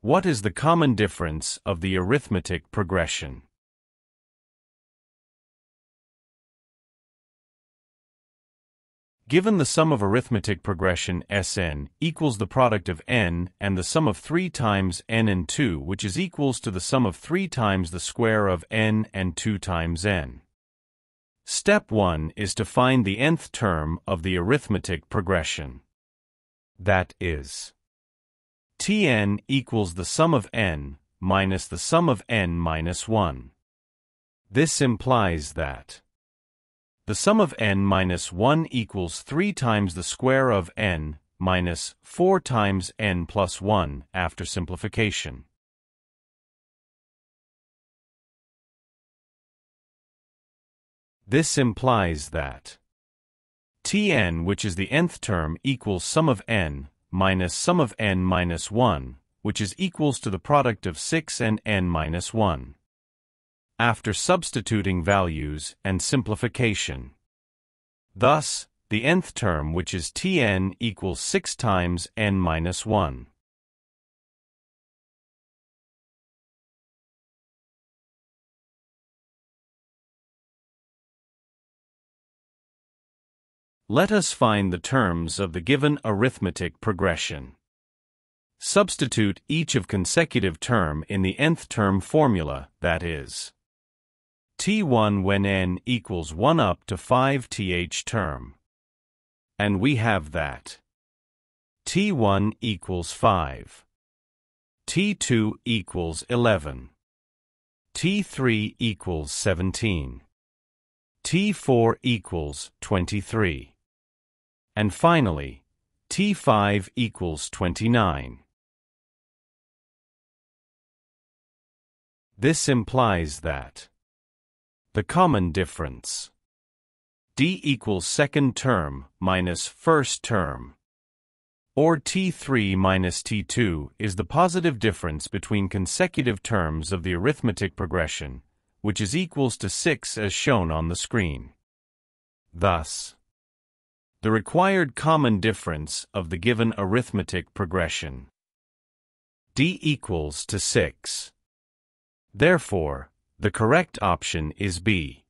What is the common difference of the arithmetic progression? Given the sum of arithmetic progression Sn equals the product of n and the sum of 3 times n and 2 which is equals to the sum of 3 times the square of n and 2 times n. Step 1 is to find the nth term of the arithmetic progression. That is, Tn equals the sum of n minus the sum of n minus 1. This implies that the sum of n minus 1 equals 3 times the square of n minus 4 times n plus 1 after simplification. This implies that Tn which is the nth term equals sum of n minus sum of n minus 1, which is equals to the product of 6 and n minus 1 after substituting values and simplification. Thus, the nth term which is Tn equals 6 times n minus 1. Let us find the terms of the given arithmetic progression. Substitute each of consecutive term in the nth term formula, that is, T1 when n equals 1 up to 5 th term. And we have that. T1 equals 5. T2 equals 11. T3 equals 17. T4 equals 23. And finally, T5 equals 29. This implies that the common difference. D equals second term minus first term. Or T3 minus T2 is the positive difference between consecutive terms of the arithmetic progression, which is equals to 6 as shown on the screen. Thus, the required common difference of the given arithmetic progression D equals to 6. Therefore, the correct option is B.